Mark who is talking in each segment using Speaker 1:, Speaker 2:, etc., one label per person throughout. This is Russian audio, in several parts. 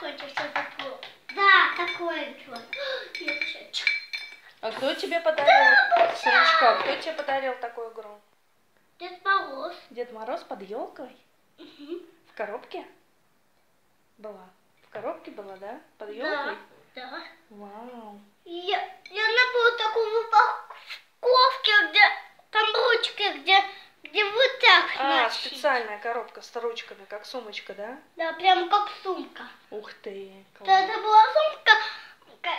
Speaker 1: закончился такой. Да, такой вот. Нет, еще.
Speaker 2: А кто тебе подарил, Сырочка, кто тебе подарил такую игру?
Speaker 1: Дед Мороз.
Speaker 2: Дед Мороз под елкой?
Speaker 1: Мгм.
Speaker 2: В коробке? Была. В коробке была, да? Под
Speaker 1: Да,
Speaker 2: елкой?
Speaker 1: да.
Speaker 2: Вау.
Speaker 1: Я, я набыла такую упаковке, где там ручки, где, где вот так
Speaker 2: А,
Speaker 1: носить.
Speaker 2: специальная коробка с ручками, как сумочка, да?
Speaker 1: Да, прям как сумка.
Speaker 2: Ух ты,
Speaker 1: Да,
Speaker 2: класс.
Speaker 1: это была сумка,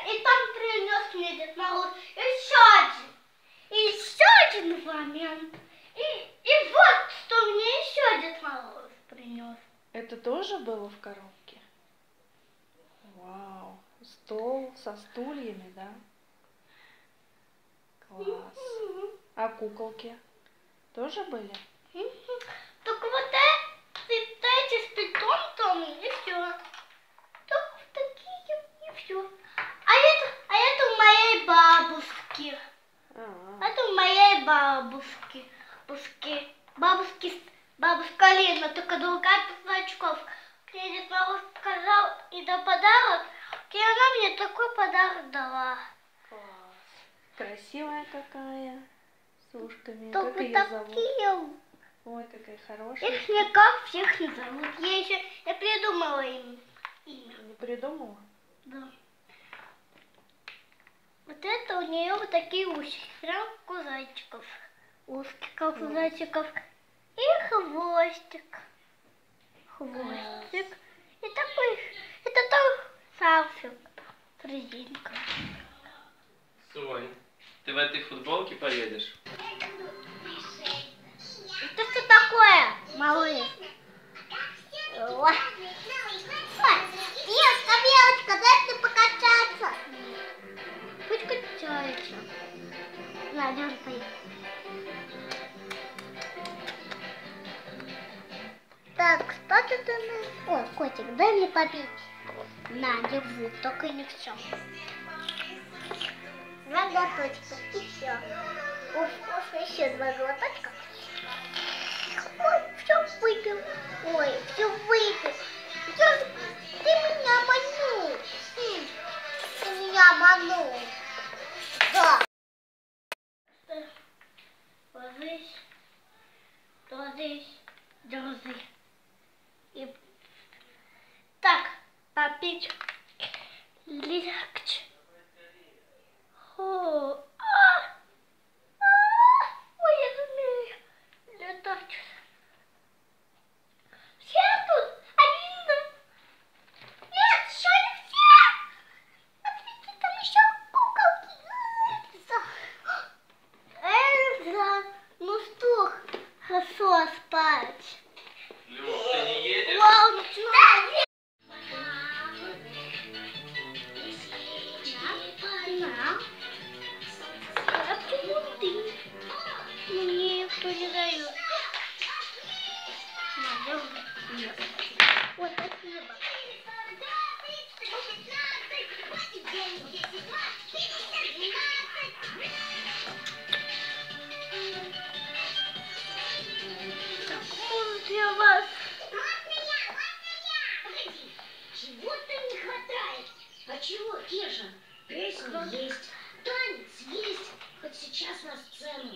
Speaker 1: и там принес мне Дед Мороз еще один. И еще один момент. И, и вот что мне еще Дед Мороз принес.
Speaker 2: Это тоже было в коробке? Вау. Стол со стульями, да? Класс. А куколки тоже были?
Speaker 1: Только вот эти, эти с питомцами и все. Только вот такие и все. А это, а это у моей бабушки.
Speaker 2: А,
Speaker 1: Это у моей бабушки. Бабушки. Бабушки. Бабушка Лена, только другая без. Мне Дед Мороз сказал и дал подарок. И она мне такой подарок дала.
Speaker 2: класс. Красивая какая. С ушками.
Speaker 1: Только
Speaker 2: как ее зовут? Ой, какая хорошая.
Speaker 1: Их никак всех не зовут. Я еще я придумала им имя.
Speaker 2: Не придумала?
Speaker 1: Да. Вот это у нее вот такие усики, прям у зайчиков. Узкие, как у зайчиков. И хвостик. Хвостик. И такой, это такой салфик с резинкой.
Speaker 3: Сонь, ты в этой футболке поедешь?
Speaker 1: Так, что ты там? Ой, котик, дай мне попить. На, держи, только не все. Два глоточка, и все. Уф, еще два глоточка. Ой, все выпил. Ой, все выпил. Ты меня обманул. М, Ты меня обманул. А
Speaker 4: чего, Кеша? Песня есть, танец есть. Хоть сейчас на сцену.